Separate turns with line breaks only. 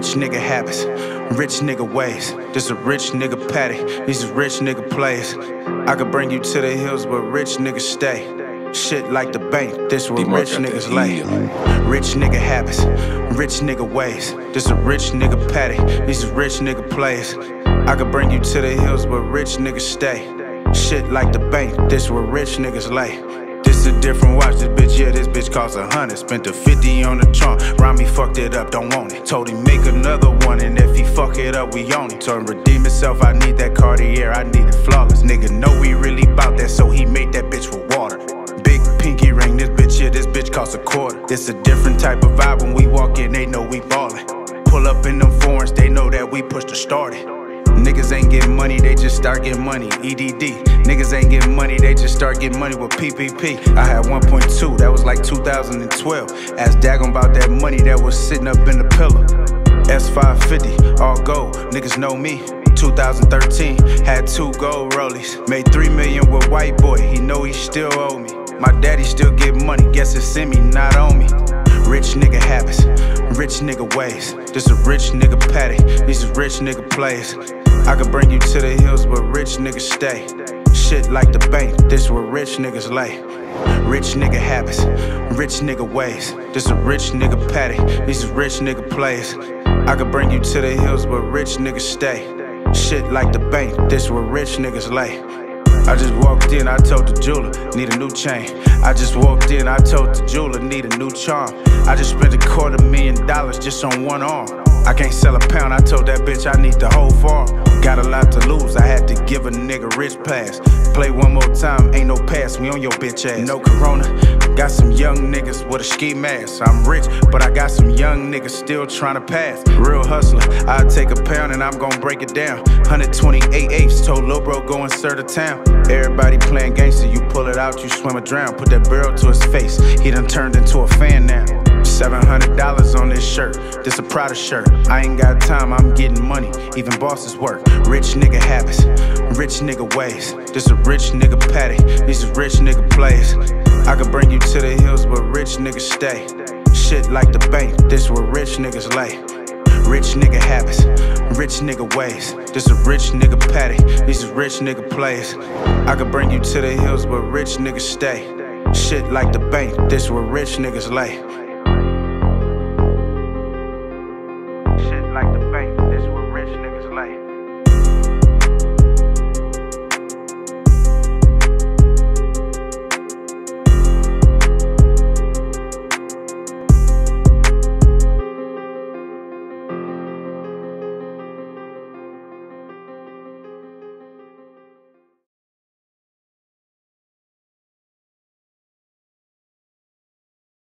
Rich nigga habits, rich nigga ways. This a rich nigga patty, these is rich nigga plays. I could bring you to the hills where rich niggas stay. Shit like the bank, this where rich niggas lay. Rich nigga habits, rich nigga ways. This a rich nigga patty, these is rich nigga plays. I could bring you to the hills where rich niggas stay. Shit like the bank, this where rich niggas lay. This a different watch, this bitch, yeah, this bitch cost a hundred. Spent a 50 on the trunk, Rami fucked it up, don't want it. Told him make another one, and if he fuck it up, we own it. Told him redeem himself, I need that Cartier, I need it flawless. Nigga know we really bout that, so he made that bitch with water. Big pinky ring, this bitch, yeah, this bitch cost a quarter. This a different type of vibe when we walk in, they know we ballin'. Pull up in them foreigns, they know that we push to start it. Niggas ain't getting money, they just start getting money. EDD. Niggas ain't getting money, they just start getting money with PPP. I had 1.2, that was like 2012. Ask Dagon about that money that was sitting up in the pillow. S550, all gold, niggas know me. 2013, had two gold rollies. Made 3 million with white boy, he know he still owe me. My daddy still get money, guess it's in me, not on me. Rich nigga habits, rich nigga ways. This a rich nigga patty, these is rich nigga plays. I could bring you to the hills where rich niggas stay. Shit like the bank, this where rich niggas lay. Rich nigga habits, rich nigga ways. This a rich nigga patty, these is rich nigga plays. I could bring you to the hills where rich niggas stay. Shit like the bank, this where rich niggas lay. I just walked in, I told the jeweler, need a new chain. I just walked in, I told the jeweler, need a new charm. I just spent a quarter million dollars just on one arm. I can't sell a pound, I told that bitch I need the whole farm. Got a lot to lose, I had to give a nigga rich pass. Play one more time, ain't no pass, we on your bitch ass. No corona, got some young niggas with a ski mask. I'm rich, but I got some young niggas still trying to pass. Real hustler, I take a pound and I'm gon' break it down. 128 eighths, told Lil Bro go insert a town. Everybody playing gangster, you pull it out, you swim or drown. Put that barrel to his face, he done turned into a fan now. $700 on this shirt, this a Prada shirt. I ain't got time, I'm getting money, even bosses work. Rich nigga habits, rich nigga ways. This a rich nigga patty, these is rich nigga plays. I could bring you to the hills where rich niggas stay. Shit like the bank, this where rich niggas lay. Rich nigga habits, rich nigga ways. This a rich nigga patty, these is rich nigga plays. I could bring you to the hills where rich niggas stay. Shit like the bank, this where rich niggas lay.